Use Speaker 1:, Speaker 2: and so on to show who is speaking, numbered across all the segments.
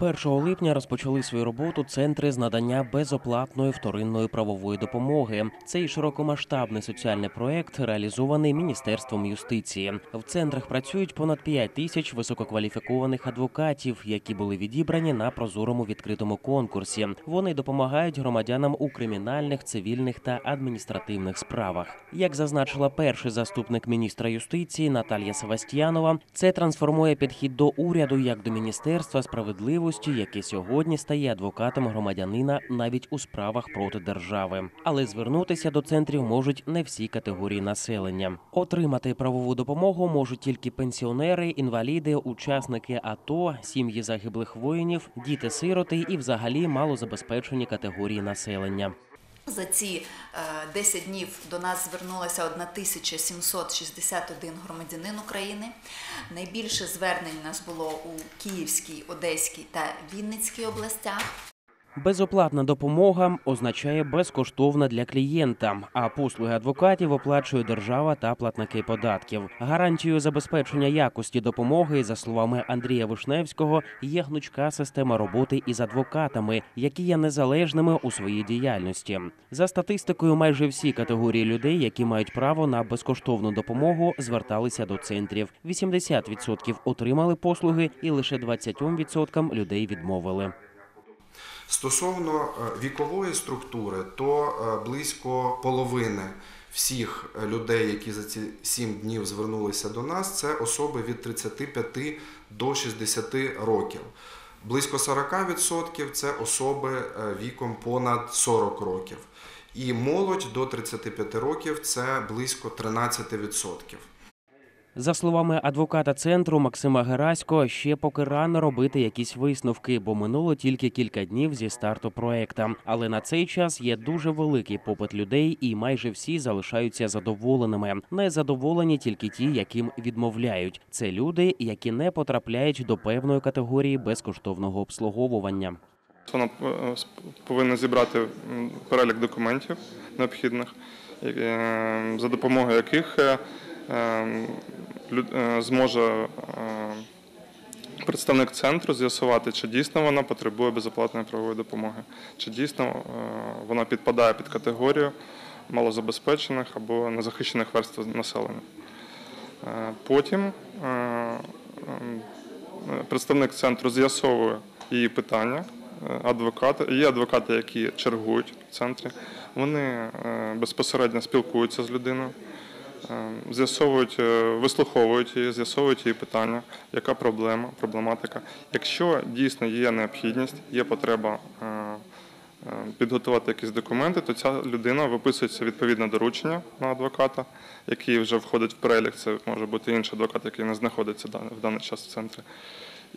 Speaker 1: 1 липня розпочали свою роботу центри з надання безоплатної вторинної правової допомоги. Цей широкомасштабний соціальний проект реалізований міністерством юстиції. В центрах працюють понад 5 тисяч висококваліфікованих адвокатів, які були відібрані на прозорому відкритому конкурсі. Вони допомагають громадянам у кримінальних, цивільних та адміністративних справах. Як зазначила перший заступник міністра юстиції Наталія Севастьянова, це трансформує підхід до уряду як до міністерства справедливості, яке сьогодні стає адвокатом громадянина навіть у справах проти держави. Але звернутися до центрів можуть не всі категорії населення. Отримати правову допомогу можуть тільки пенсіонери, інваліди, учасники АТО, сім'ї загиблих воїнів, діти-сироти і взагалі малозабезпечені категорії населення.
Speaker 2: За ці е, 10 днів до нас звернулося 1761 громадянин України. Найбільше звернень у нас було у Київській, Одеській та Вінницькій областях.
Speaker 1: Безоплатна допомога означає безкоштовна для клієнта, а послуги адвокатів оплачує держава та платники податків. Гарантією забезпечення якості допомоги, за словами Андрія Вишневського, є гнучка система роботи із адвокатами, які є незалежними у своїй діяльності. За статистикою, майже всі категорії людей, які мають право на безкоштовну допомогу, зверталися до центрів. 80% отримали послуги, і лише 20% людей відмовили.
Speaker 3: Стосовно е, вікової структури, то е, близько половини всіх е, людей, які за ці 7 днів звернулися до нас, це особи від 35 до 60 років. Близько 40% це особи віком понад 40 років. І молодь до 35 років це близько 13%.
Speaker 1: За словами адвоката центру Максима Герасько, ще поки рано робити якісь висновки, бо минуло тільки кілька днів зі старту проекта. Але на цей час є дуже великий попит людей, і майже всі залишаються задоволеними. Незадоволені тільки ті, яким відмовляють. Це люди, які не потрапляють до певної категорії безкоштовного обслуговування.
Speaker 4: Вона е, повинна зібрати перелік документів необхідних, е, за допомогою яких е, зможе е, представник центру з'ясувати, чи дійсно вона потребує безоплатної правової допомоги, чи дійсно е, вона підпадає під категорію малозабезпечених або незахищених верств населення. Е, Потім е, е, представник центру з'ясовує її питання. Е, Адвокати є адвокати, які чергують в центрі. Вони е, безпосередньо спілкуються з людиною, е, з'ясовують, е, вислуховують її, з'ясовують її питання, яка проблема, проблематика. Якщо дійсно є необхідність, є потреба е, е, підготувати якісь документи, то ця людина виписується відповідне доручення на адвоката, який вже входить в перелік. Це може бути інший адвокат, який не знаходиться в даний час в центрі.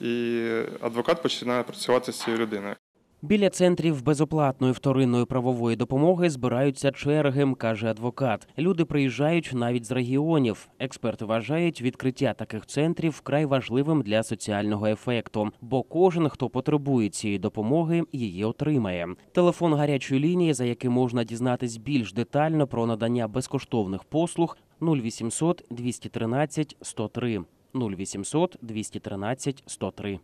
Speaker 4: І адвокат починає працювати з цією людиною.
Speaker 1: Біля центрів безоплатної вторинної правової допомоги збираються черги, каже адвокат. Люди приїжджають навіть з регіонів. Експерти вважають відкриття таких центрів вкрай важливим для соціального ефекту, бо кожен, хто потребує цієї допомоги, її отримає. Телефон гарячої лінії, за яким можна дізнатись більш детально про надання безкоштовних послуг 0800 213 103. 0800 213 103.